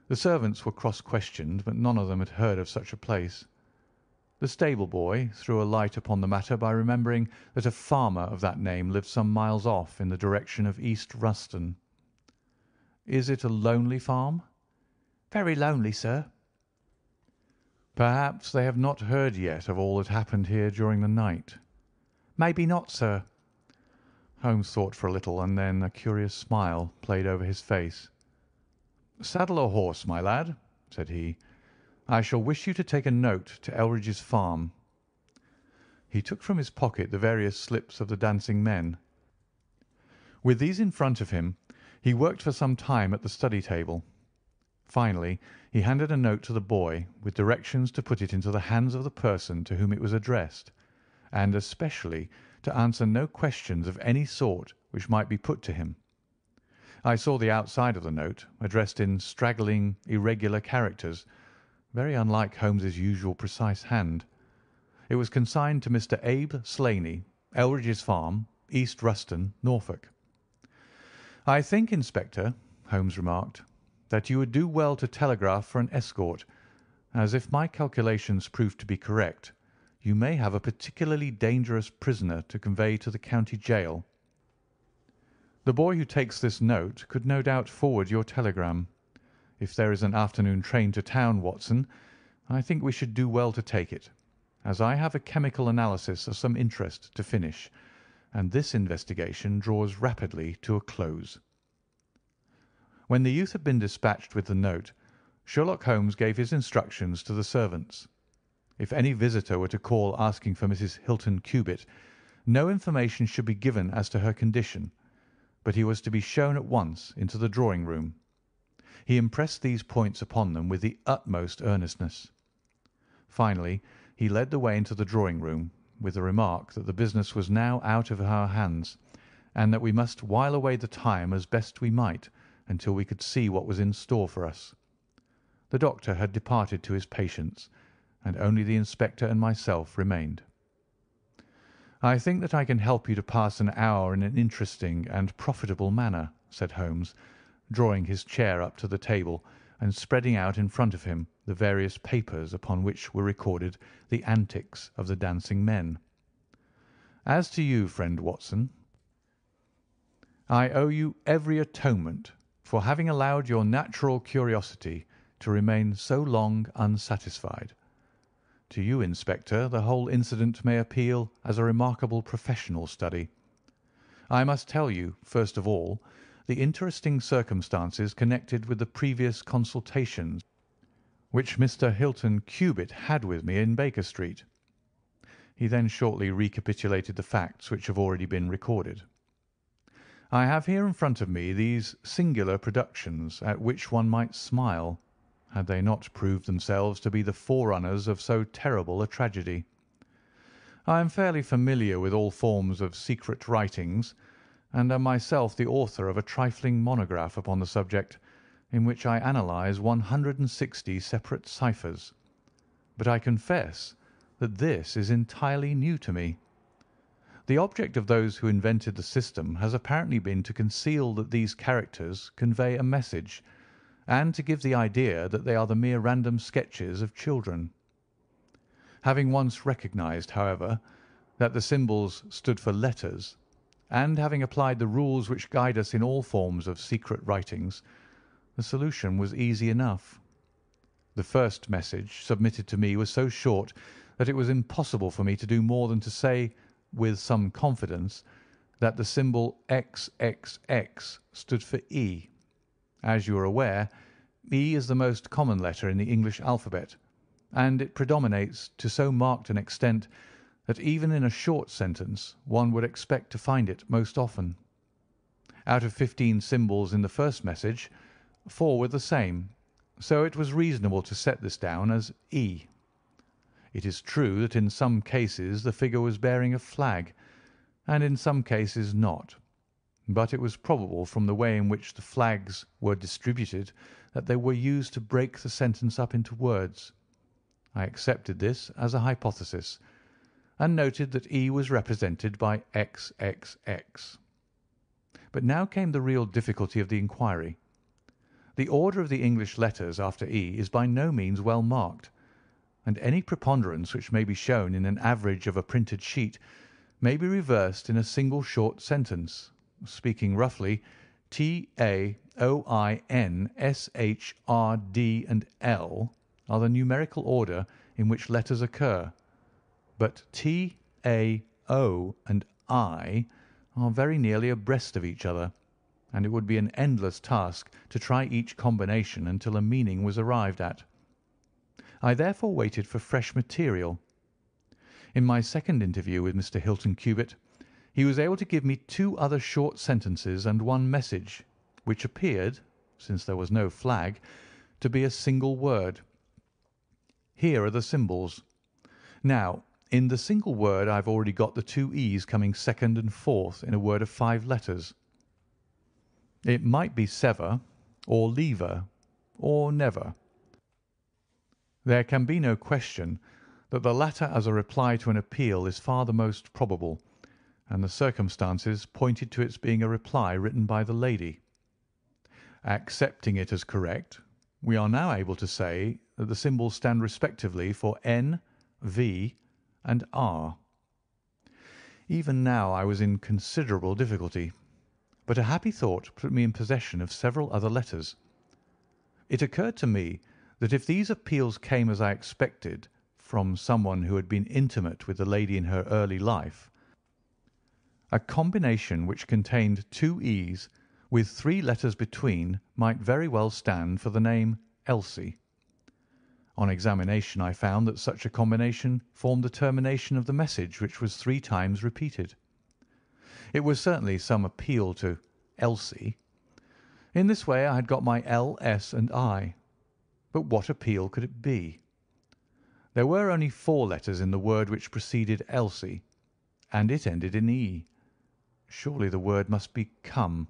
The servants were cross-questioned, but none of them had heard of such a place. The stable boy threw a light upon the matter by remembering that a farmer of that name lived some miles off in the direction of East Ruston. "Is it a lonely farm?" "Very lonely, sir." "Perhaps they have not heard yet of all that happened here during the night." "Maybe not, sir." Holmes thought for a little, and then a curious smile played over his face. "Saddle a horse, my lad," said he. I shall wish you to take a note to Elrige's farm." He took from his pocket the various slips of the dancing men. With these in front of him, he worked for some time at the study table. Finally he handed a note to the boy with directions to put it into the hands of the person to whom it was addressed, and especially to answer no questions of any sort which might be put to him. I saw the outside of the note, addressed in straggling, irregular characters, very unlike Holmes's usual precise hand. It was consigned to Mr. Abe Slaney, Elrige's Farm, East Ruston, Norfolk. "I think, Inspector," Holmes remarked, "that you would do well to telegraph for an escort, as if my calculations prove to be correct, you may have a particularly dangerous prisoner to convey to the county jail. The boy who takes this note could no doubt forward your telegram. If there is an afternoon train to town, Watson, I think we should do well to take it, as I have a chemical analysis of some interest to finish and this investigation draws rapidly to a close." When the youth had been dispatched with the note, Sherlock Holmes gave his instructions to the servants. If any visitor were to call asking for Mrs. Hilton Cubitt, no information should be given as to her condition, but he was to be shown at once into the drawing-room. He impressed these points upon them with the utmost earnestness. Finally, he led the way into the drawing-room, with the remark that the business was now out of our hands, and that we must while away the time as best we might until we could see what was in store for us. The doctor had departed to his patients, and only the inspector and myself remained. "I think that I can help you to pass an hour in an interesting and profitable manner," said Holmes, drawing his chair up to the table and spreading out in front of him the various papers upon which were recorded the antics of the dancing men. As to you, friend Watson, I owe you every atonement for having allowed your natural curiosity to remain so long unsatisfied. To you, Inspector, the whole incident may appeal as a remarkable professional study. I must tell you, first of all, the interesting circumstances connected with the previous consultations which Mr. Hilton Cubitt had with me in Baker Street. He then shortly recapitulated the facts which have already been recorded. I have here in front of me these singular productions at which one might smile, had they not proved themselves to be the forerunners of so terrible a tragedy. I am fairly familiar with all forms of secret writings, and am myself the author of a trifling monograph upon the subject, in which I analyse one hundred and sixty separate ciphers, but I confess that this is entirely new to me. The object of those who invented the system has apparently been to conceal that these characters convey a message, and to give the idea that they are the mere random sketches of children. Having once recognised, however, that the symbols stood for letters, and having applied the rules which guide us in all forms of secret writings, the solution was easy enough. The first message submitted to me was so short that it was impossible for me to do more than to say, with some confidence, that the symbol XXX stood for E. As you are aware, E is the most common letter in the English alphabet, and it predominates to so marked an extent that even in a short sentence one would expect to find it most often. Out of fifteen symbols in the first message, four were the same, so it was reasonable to set this down as E. It is true that in some cases the figure was bearing a flag, and in some cases not, but it was probable from the way in which the flags were distributed that they were used to break the sentence up into words. I accepted this as a hypothesis, and noted that E was represented by XXX. But now came the real difficulty of the inquiry. The order of the English letters after E is by no means well marked, and any preponderance which may be shown in an average of a printed sheet may be reversed in a single short sentence. Speaking roughly, T, A, O, I, N, S, H, R, D, and L are the numerical order in which letters occur, but T, A, O, and I are very nearly abreast of each other and it would be an endless task to try each combination until a meaning was arrived at. I therefore waited for fresh material. In my second interview with Mr. Hilton Cubitt, he was able to give me two other short sentences and one message, which appeared, since there was no flag, to be a single word. Here are the symbols. Now, In the single word I have already got the two e's coming second and fourth in a word of five letters. It might be sever, or lever, or never. There can be no question that the latter as a reply to an appeal is far the most probable, and the circumstances pointed to its being a reply written by the lady. Accepting it as correct, we are now able to say that the symbols stand respectively for N, V, and R. Even now I was in considerable difficulty, but a happy thought put me in possession of several other letters. It occurred to me that if these appeals came as I expected from someone who had been intimate with the lady in her early life, a combination which contained two e's with three letters between might very well stand for the name Elsie. On examination I found that such a combination formed the termination of the message which was three times repeated. It was certainly some appeal to Elsie. In this way I had got my L, S, and I. But what appeal could it be? There were only four letters in the word which preceded Elsie, and it ended in E. Surely the word must be come.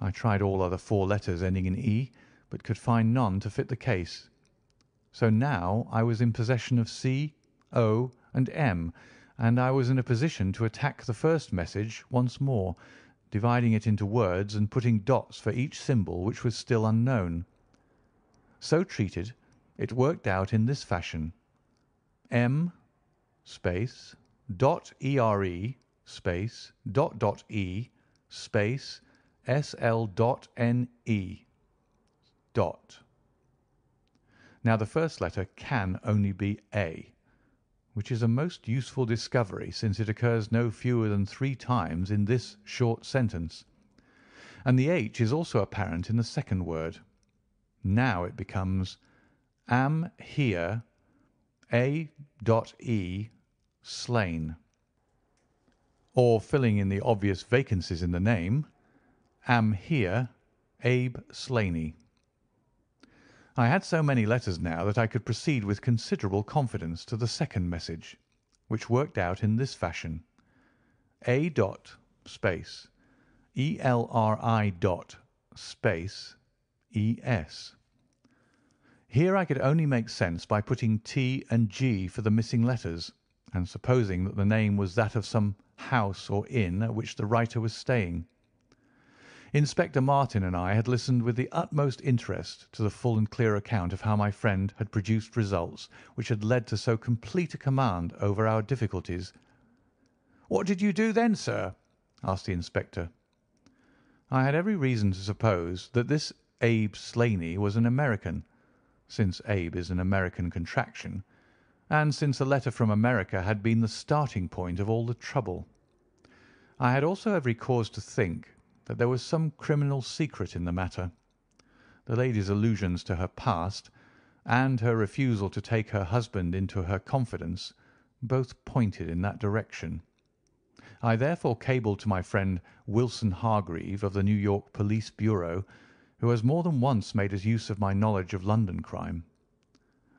I tried all other four letters ending in E, but could find none to fit the case. So now I was in possession of C, O, and M, and I was in a position to attack the first message once more, dividing it into words and putting dots for each symbol which was still unknown. So treated, it worked out in this fashion: M space dot ere space dot dot e space sl dot ne dot. Now the first letter can only be A which is a most useful discovery since it occurs no fewer than three times in this short sentence, and the H is also apparent in the second word. Now it becomes am here A. E. slain, or filling in the obvious vacancies in the name, am here Abe Slaney. I had so many letters now that I could proceed with considerable confidence to the second message, which worked out in this fashion: A. dot space Elri dot space Es. Here I could only make sense by putting T and G for the missing letters, and supposing that the name was that of some house or inn at which the writer was staying. Inspector Martin and I had listened with the utmost interest to the full and clear account of how my friend had produced results which had led to so complete a command over our difficulties. "What did you do then, sir?" asked the inspector. I had every reason to suppose that this Abe Slaney was an American, since Abe is an American contraction, and since a letter from America had been the starting point of all the trouble. I had also every cause to think that there was some criminal secret in the matter. The lady's allusions to her past, and her refusal to take her husband into her confidence, both pointed in that direction. I therefore cabled to my friend Wilson Hargreave of the New York Police Bureau, who has more than once made use of my knowledge of London crime.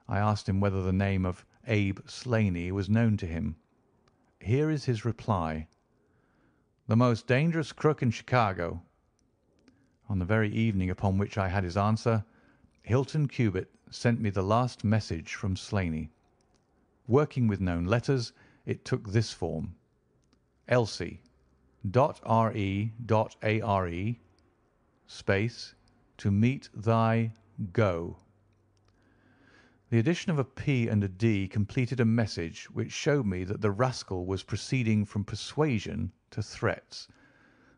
I asked him whether the name of Abe Slaney was known to him. Here is his reply the most dangerous crook in Chicago. On the very evening upon which I had his answer, Hilton Cubitt sent me the last message from Slaney. Working with known letters, it took this form: Elsie. Dot re. Dot are. Space. To meet thy. Go. The addition of a P and a D completed a message which showed me that the rascal was proceeding from persuasion to threats,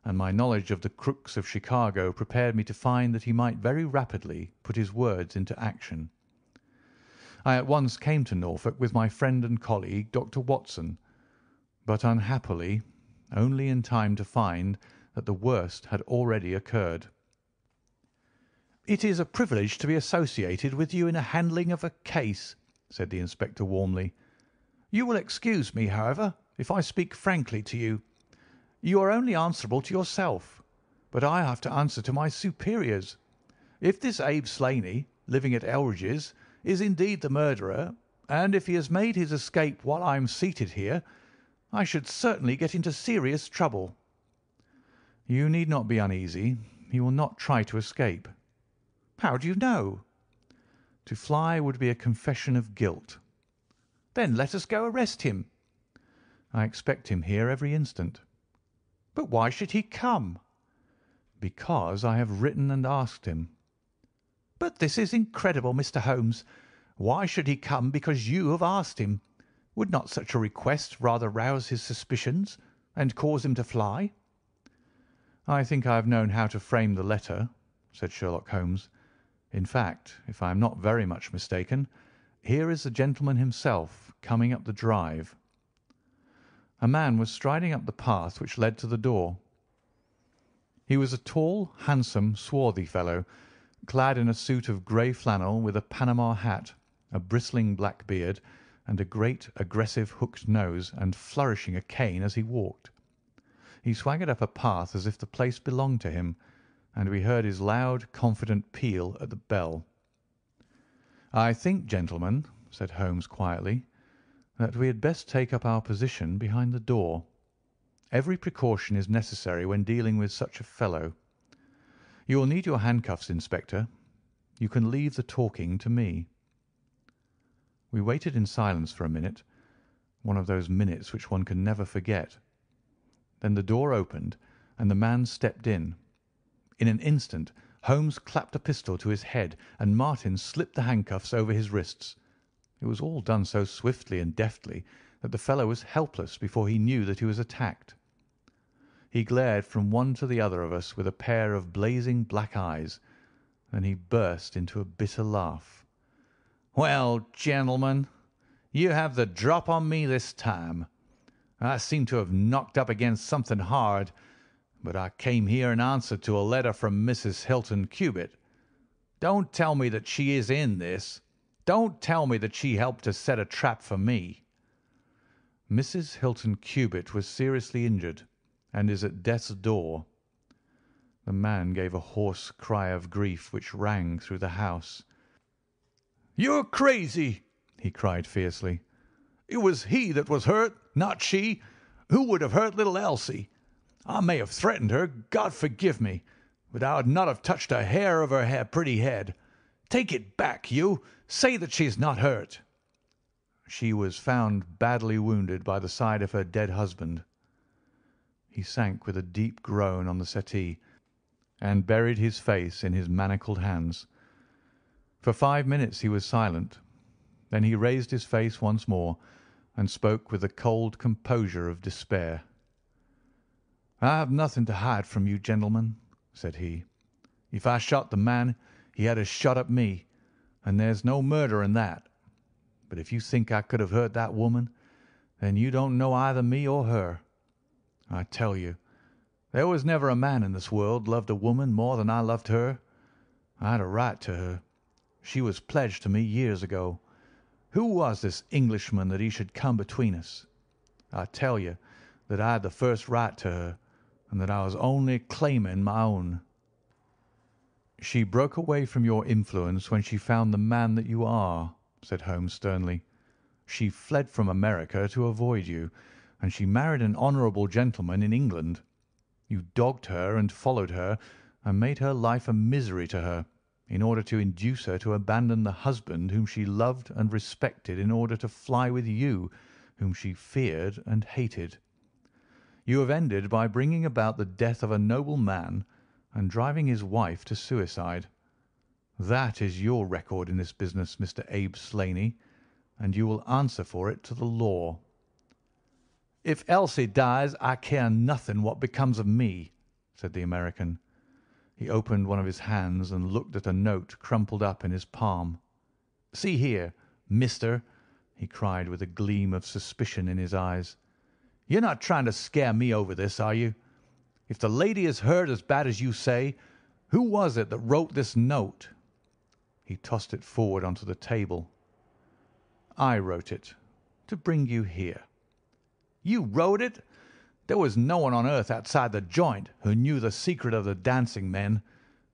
and my knowledge of the crooks of Chicago prepared me to find that he might very rapidly put his words into action. I at once came to Norfolk with my friend and colleague, Dr. Watson, but unhappily only in time to find that the worst had already occurred. "It is a privilege to be associated with you in the handling of a case," said the inspector warmly. "You will excuse me, however, if I speak frankly to you. You are only answerable to yourself, but I have to answer to my superiors. If this Abe Slaney, living at Elrige's, is indeed the murderer, and if he has made his escape while I am seated here, I should certainly get into serious trouble." "You need not be uneasy. He will not try to escape." "How do you know?" "To fly would be a confession of guilt." "Then let us go arrest him." "I expect him here every instant." "But why should he come?" "Because I have written and asked him." "But this is incredible, Mr. Holmes. Why should he come because you have asked him? Would not such a request rather rouse his suspicions and cause him to fly?" "I think I have known how to frame the letter," said Sherlock Holmes. "In fact, if I am not very much mistaken, here is the gentleman himself coming up the drive." A man was striding up the path which led to the door. He was a tall, handsome, swarthy fellow, clad in a suit of grey flannel with a Panama hat, a bristling black beard, and a great, aggressive hooked nose, and flourishing a cane as he walked. He swaggered up a path as if the place belonged to him, and we heard his loud, confident peal at the bell. "I think, gentlemen," said Holmes quietly, "that we had best take up our position behind the door. Every precaution is necessary when dealing with such a fellow. You will need your handcuffs, Inspector. You can leave the talking to me. We waited in silence for a minute, one of those minutes which one can never forget. Then the door opened and the man stepped in. In an instant Holmes clapped a pistol to his head and Martin slipped the handcuffs over his wrists. It was all done so swiftly and deftly that the fellow was helpless before he knew that he was attacked. He glared from one to the other of us with a pair of blazing black eyes. Then he burst into a bitter laugh. "Well, gentlemen, you have the drop on me this time. I seem to have knocked up against something hard, but I came here in answer to a letter from Mrs. Hilton Cubitt. Don't tell me that she is in this. Don't tell me that she helped to set a trap for me." "Mrs. Hilton Cubitt was seriously injured, and is at death's door." The man gave a hoarse cry of grief which rang through the house. "You're crazy!" he cried fiercely. "It was he that was hurt, not she. Who would have hurt little Elsie? I may have threatened her, God forgive me, but I would not have touched a hair of her pretty head. Take it back, you! Say that she is not hurt." "She was found badly wounded by the side of her dead husband." He sank with a deep groan on the settee, and buried his face in his manacled hands. For five minutes he was silent. Then he raised his face once more and spoke with the cold composure of despair. "I have nothing to hide from you, gentlemen," said he. "If I shot the man he had a shot at me, and there's no murder in that. But if you think I could have hurt that woman, then you don't know either me or her. I tell you, there was never a man in this world loved a woman more than I loved her. I had a right to her. She was pledged to me years ago. Who was this Englishman that he should come between us? I tell you that I had the first right to her, and that I was only claiming my own." "She broke away from your influence when she found the man that you are," said Holmes sternly. "She fled from America to avoid you, and she married an honourable gentleman in England. You dogged her and followed her, and made her life a misery to her in order to induce her to abandon the husband whom she loved and respected in order to fly with you, whom she feared and hated. You have ended by bringing about the death of a noble man and driving his wife to suicide. That is your record in this business, Mr. Abe Slaney, and you will answer for it to the law." "If Elsie dies I care nothing what becomes of me," said the American. He opened one of his hands and looked at a note crumpled up in his palm. "See here, mister," he cried with a gleam of suspicion in his eyes. "You're not trying to scare me over this, are you? If the lady is hurt as bad as you say, who was it that wrote this note?" He tossed it forward onto the table. "I wrote it, to bring you here." "You wrote it? There was no one on earth outside the joint who knew the secret of the dancing men.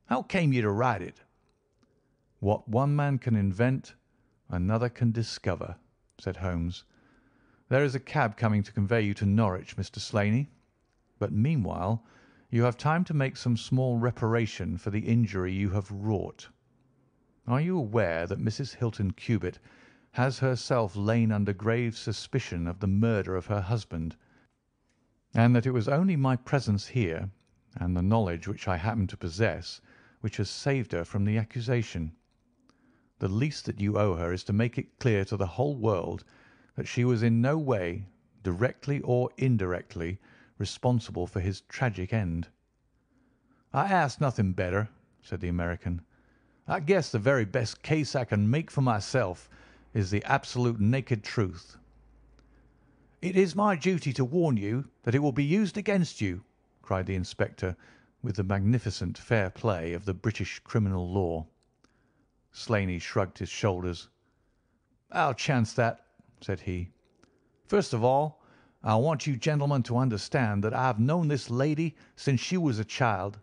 How came you to write it?" "What one man can invent another can discover." said Holmes. "There is a cab coming to convey you to Norwich, Mr. Slaney, but meanwhile you have time to make some small reparation for the injury you have wrought. Are you aware that Mrs. Hilton Cubitt has herself lain under grave suspicion of the murder of her husband, and that it was only my presence here, and the knowledge which I happen to possess, which has saved her from the accusation? The least that you owe her is to make it clear to the whole world that she was in no way, directly or indirectly, responsible for his tragic end." "I ask nothing better," said the American. "I guess the very best case I can make for myself is the absolute naked truth." "It is my duty to warn you that it will be used against you," cried the inspector, with the magnificent fair play of the British criminal law. Slaney shrugged his shoulders. "I'll chance that," said he. "First of all, I want you gentlemen to understand that I have known this lady since she was a child.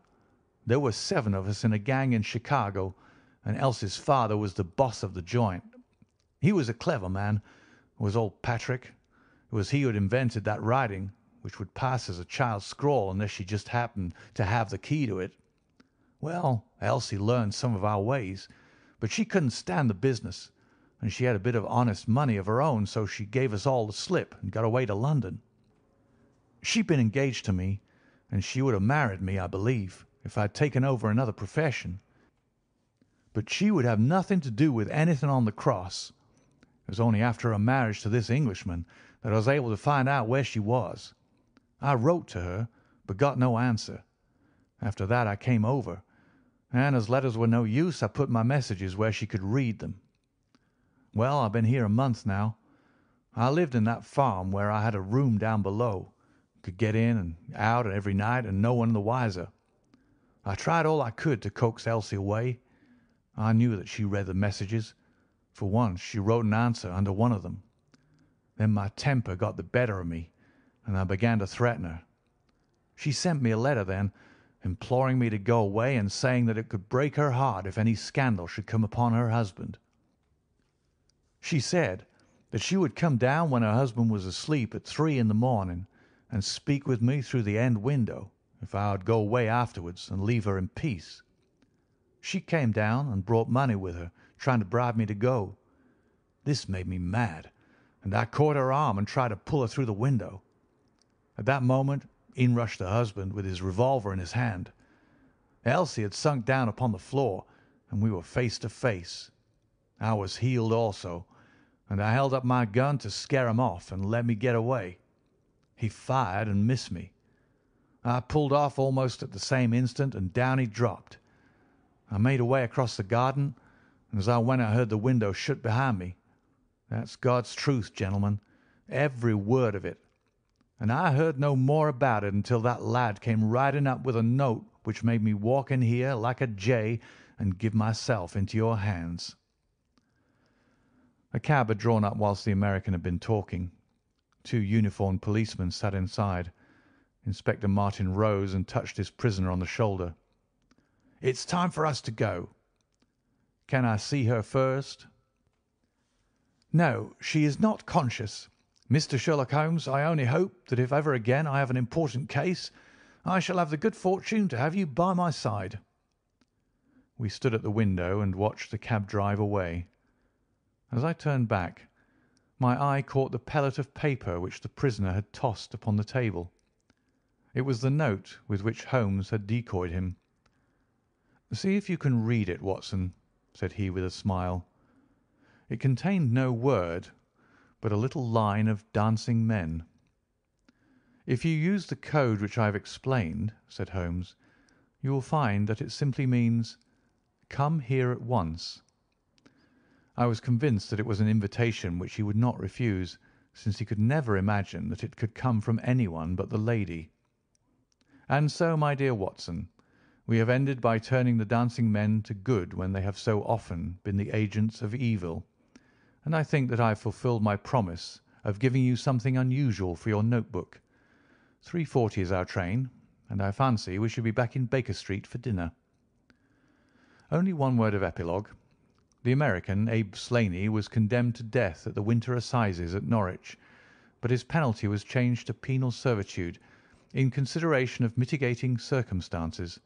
There were seven of us in a gang in Chicago, and Elsie's father was the boss of the joint. He was a clever man, was old Patrick. It was he who had invented that writing, which would pass as a child's scrawl unless she just happened to have the key to it. Well, Elsie learned some of our ways. But she couldn't stand the business, and she had a bit of honest money of her own, so she gave us all the slip and got away to London. She'd been engaged to me, and she would have married me, I believe, if I had taken over another profession. But she would have nothing to do with anything on the cross. It was only after her marriage to this Englishman that I was able to find out where she was. I wrote to her, but got no answer. After that I came over and as letters were no use I put my messages where she could read them. Well, I've been here a month now. I lived in that farm where I had a room down below, could get in and out every night and no one the wiser. I tried all I could to coax Elsie away. I knew that she read the messages. For once she wrote an answer under one of them. Then my temper got the better of me, and I began to threaten her. She sent me a letter then imploring me to go away and saying that it could break her heart if any scandal should come upon her husband. She said that she would come down when her husband was asleep at three in the morning and speak with me through the end window if I would go away afterwards and leave her in peace. She came down and brought money with her, trying to bribe me to go. This made me mad, and I caught her arm and tried to pull her through the window. At that moment in rushed the husband with his revolver in his hand. Elsie had sunk down upon the floor, and we were face to face. I was heeled also, and I held up my gun to scare him off and let me get away. He fired and missed me. I pulled off almost at the same instant, and down he dropped. I made away across the garden, and as I went I heard the window shut behind me. That's God's truth, gentlemen, every word of it and I heard no more about it until that lad came riding up with a note which made me walk in here like a jay and give myself into your hands." A cab had drawn up whilst the American had been talking. Two uniformed policemen sat inside. Inspector Martin rose and touched his prisoner on the shoulder. "It's time for us to go." "Can I see her first?" "No, she is not conscious. Mr. Sherlock Holmes, I only hope that if ever again I have an important case I shall have the good fortune to have you by my side." We stood at the window and watched the cab drive away. As I turned back, my eye caught the pellet of paper which the prisoner had tossed upon the table. It was the note with which Holmes had decoyed him. "See if you can read it, Watson," said he with a smile. It contained no word but a little line of dancing men. "If you use the code which I have explained," said Holmes, "you will find that it simply means 'Come here at once.'" I was convinced that it was an invitation which he would not refuse, since he could never imagine that it could come from anyone but the lady. And so, my dear Watson, we have ended by turning the dancing men to good when they have so often been the agents of evil and I think that I have fulfilled my promise of giving you something unusual for your notebook. Three forty is our train, and I fancy we shall be back in Baker Street for dinner. Only one word of epilogue. The American, Abe Slaney, was condemned to death at the winter assizes at Norwich, but his penalty was changed to penal servitude in consideration of mitigating circumstances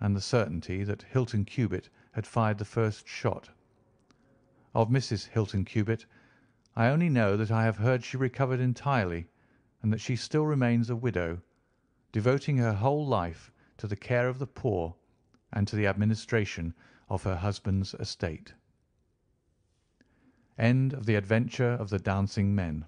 and the certainty that Hilton Cubitt had fired the first shot. Of Mrs. Hilton Cubitt I only know that I have heard she recovered entirely, and that she still remains a widow, devoting her whole life to the care of the poor and to the administration of her husband's estate. End of the Adventure of the Dancing Men